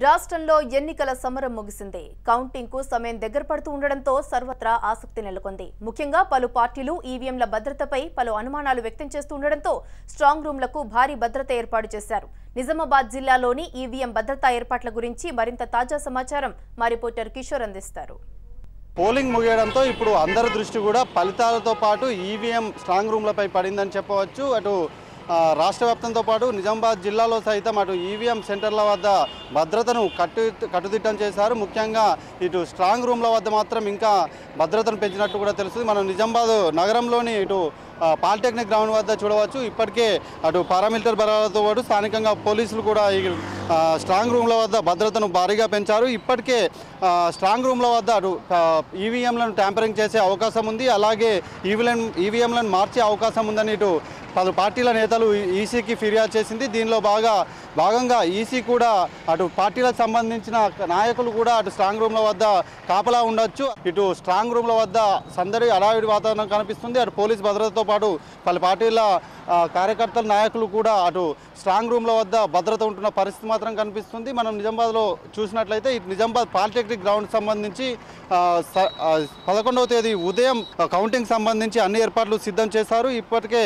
రాష్ట్రంలో ఎన్నికల సమరం ముగిసింది. కౌంటింగ్కు సమయం దగ్గర పడుతూ ఉండడంతో సర్వత్రా ఆసక్తి నెలకొంది. ముఖ్యంగా పలు పార్టీలు ఈవీఎంల భద్రతపై పలు అనుమానాలు వ్యక్తం చేస్తూ ఉండడంతో స్ట్రాంగ్ రూమ్లకు భారీ భద్రత ఏర్పాటు చేశారు. నిజామాబాద్ జిల్లాలోని ఈవీఎం భద్రతా ఏర్పాట్ల గురించి మరింత తాజా సమాచారం మా రిపోర్టర్ కిషోర్ అందిస్తారు. పోలింగ్ ముగియడంతో ఇప్పుడు అందరి దృష్టి కూడా ఫలితాలతో పాటు ఈవీఎం స్ట్రాంగ్ రూమ్లపై పడిందని చెప్పవచ్చు. అటు రాష్ట్ర వ్యాప్తంతో పాటు నిజామాబాద్ జిల్లాలో సైతం అటు ఈవీఎం సెంటర్ల వద్ద భద్రతను కట్టు కట్టుదిట్టం చేశారు. ముఖ్యంగా ఇటు స్ట్రాంగ్ రూమ్ల వద్ద మాత్రం ఇంకా భద్రతను పెంచినట్టు కూడా తెలుస్తుంది. మనం నిజామాబాద్ నగరంలోని ఇటు పాలిటెక్నిక్ గ్రౌండ్ వద్ద చూడవచ్చు. ఇప్పటికే అటు పారామిలిటరీ బలాలతో పాటు స్థానికంగా పోలీసులు కూడా ఈ స్ట్రాంగ్ రూమ్ల వద్ద భద్రతను భారీగా పెంచారు. ఇప్పటికే స్ట్రాంగ్ రూమ్ల వద్ద అటు ఈవీఎంలను ట్యాంపరింగ్ చేసే అవకాశం ఉంది. అలాగే ఈవీఎం ఈవీఎంలను మార్చే అవకాశం ఉందని ఇటు పలు పార్టీల నేతలు ఈసీకి ఫిర్యాదు చేసింది. దీనిలో బాగా భాగంగా ఈసీ కూడా అటు పార్టీలకు సంబంధించిన నాయకులు కూడా అటు స్ట్రాంగ్ రూమ్ల వద్ద కాపలా ఉండొచ్చు. ఇటు స్ట్రాంగ్ రూమ్ల వద్ద సందడి అడావిడి వాతావరణం కనిపిస్తుంది. అటు పోలీస్ భద్రతతో పాటు పలు పార్టీల కార్యకర్తల నాయకులు కూడా అటు స్ట్రాంగ్ రూమ్ల వద్ద భద్రత ఉంటున్న పరిస్థితి మాత్రం కనిపిస్తుంది. మనం నిజామాబాద్లో చూసినట్లయితే నిజామాబాద్ పాలిటెక్నిక్ గ్రౌండ్ సంబంధించి పదకొండవ తేదీ ఉదయం కౌంటింగ్ సంబంధించి అన్ని ఏర్పాట్లు సిద్ధం చేశారు. ఇప్పటికే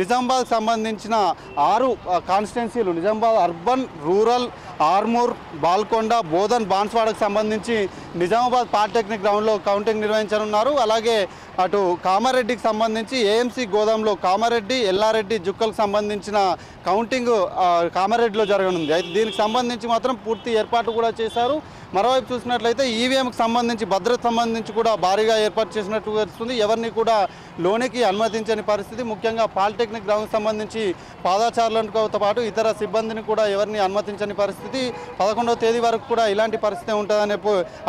నిజామాబాద్ సంబంధించిన ఆరు కాన్స్టిట్యున్సీలు నిజామాబాద్ అర్బన్ రూరల్ ఆర్మూర్ బాల్కొండ బోధన్ బాన్స్వాడకు సంబంధించి నిజామాబాద్ పాలిటెక్నిక్ గ్రౌండ్లో కౌంటింగ్ నిర్వహించనున్నారు. అలాగే అటు కామారెడ్డికి సంబంధించి ఏఎంసీ గోదాంలో కామారెడ్డి ఎల్లారెడ్డి జుక్కలకు సంబంధించిన కౌంటింగ్ కామారెడ్డిలో జరగనుంది. అయితే దీనికి సంబంధించి మాత్రం పూర్తి ఏర్పాటు కూడా చేశారు. మరోవైపు చూసినట్లయితే ఈవీఎంకి సంబంధించి భద్రత సంబంధించి కూడా భారీగా ఏర్పాటు చేసినట్టు తెలుస్తుంది. ఎవరిని కూడా లోనికి అనుమతించని పరిస్థితి. ముఖ్యంగా పాలిటెక్నిక్ గ్రౌండ్ సంబంధించి పాదాచారులతో పాటు ఇతర సిబ్బందిని కూడా ఎవరిని అనుమతించని పరిస్థితి. పదకొండవ తేదీ వరకు కూడా ఇలాంటి పరిస్థితి ఉంటుందని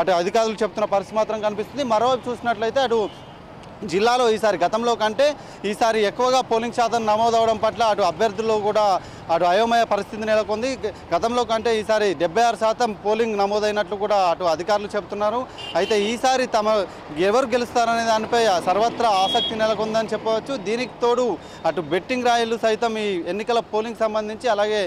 అటు అధికారులు చెప్తున్న పరిస్థితి మాత్రం కనిపిస్తుంది. మరోవైపు చూసినట్లయితే అటు జిల్లాలో ఈసారి గతంలో కంటే ఈసారి ఎక్కువగా పోలింగ్ శాతం నమోదవడం పట్ల అటు అభ్యర్థుల్లో కూడా అటు అయోమయ పరిస్థితి నెలకొంది. గతంలో కంటే ఈసారి డెబ్బై ఆరు శాతం పోలింగ్ నమోదైనట్లు కూడా అటు అధికారులు చెబుతున్నారు. అయితే ఈసారి తమ ఎవరు గెలుస్తారనే దానిపై సర్వత్రా ఆసక్తి నెలకొందని చెప్పవచ్చు. దీనికి తోడు అటు బెట్టింగ్ రాయిలు సైతం ఈ ఎన్నికల పోలింగ్ సంబంధించి అలాగే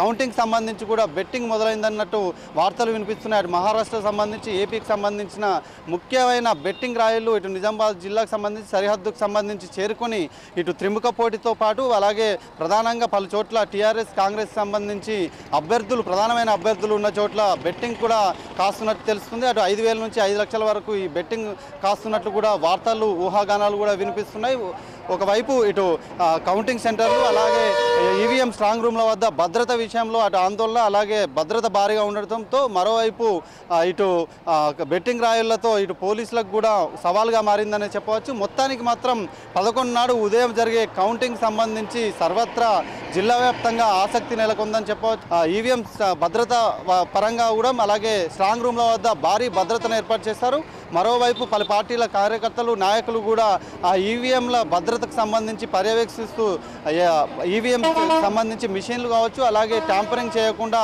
కౌంటింగ్ సంబంధించి కూడా బెట్టింగ్ మొదలైందన్నట్టు వార్తలు వినిపిస్తున్నాయి. అటు మహారాష్ట్ర సంబంధించి ఏపీకి సంబంధించిన ముఖ్యమైన బెట్టింగ్ రాయిలు ఇటు నిజామాబాద్ జిల్లాకు సంబంధించి సరిహద్దుకు సంబంధించి చేరుకొని ఇటు త్రిముఖ పోటీతో పాటు అలాగే ప్రధానంగా పలు చోట్ల టీఆర్ఎస్ కాంగ్రెస్ సంబంధించి అభ్యర్థులు ప్రధానమైన అభ్యర్థులు ఉన్న చోట్ల బెట్టింగ్ కూడా కాస్తున్నట్టు తెలుస్తుంది. అటు ఐదు వేల నుంచి ఐదు లక్షల వరకు ఈ బెట్టింగ్ కాస్తున్నట్లు కూడా వార్తలు ఊహాగానాలు కూడా వినిపిస్తున్నాయి. ఒకవైపు ఇటు కౌంటింగ్ సెంటర్లు అలాగే ఈవీఎం స్ట్రాంగ్ రూమ్ల వద్ద భద్రత విషయంలో అటు ఆందోళన అలాగే భద్రత భారీగా ఉండటంతో మరోవైపు ఇటు బెట్టింగ్ రాయుళ్ళతో ఇటు పోలీసులకు కూడా సవాల్గా మారిందనే చెప్పవచ్చు. మొత్తానికి మాత్రం పదకొండు నాడు ఉదయం జరిగే కౌంటింగ్ సంబంధించి సర్వత్రా జిల్లా వ్యాప్తంగా ఆసక్తి నెలకొందని చెప్పవచ్చు ఈవీఎం భద్రత పరంగా కూడా అలాగే స్ట్రాంగ్ రూమ్ల వద్ద భారీ భద్రతను ఏర్పాటు చేస్తారు మరోవైపు పలు పార్టీల కార్యకర్తలు నాయకులు కూడా ఆ ఈవీఎంల భద్రతకు సంబంధించి పర్యవేక్షిస్తూ ఈవీఎం సంబంధించి మిషన్లు కావచ్చు అలాగే ట్యాంపరింగ్ చేయకుండా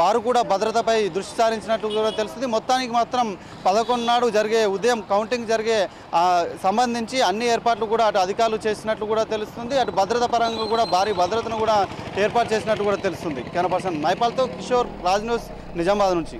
వారు కూడా భద్రతపై దృష్టి సారించినట్లు కూడా తెలుస్తుంది. మొత్తానికి మాత్రం పదకొండు నాడు జరిగే ఉదయం కౌంటింగ్ జరిగే సంబంధించి అన్ని ఏర్పాట్లు కూడా అటు అధికారులు చేసినట్లు కూడా తెలుస్తుంది. అటు భద్రత పరంగా కూడా భారీ భద్రతను కూడా ఏర్పాటు చేసినట్టు కూడా తెలుస్తుంది. కెమెరా పర్సన్ నైపాల్తో కిషోర్ రాజ్ న్యూస్ నిజామాబాద్ నుంచి.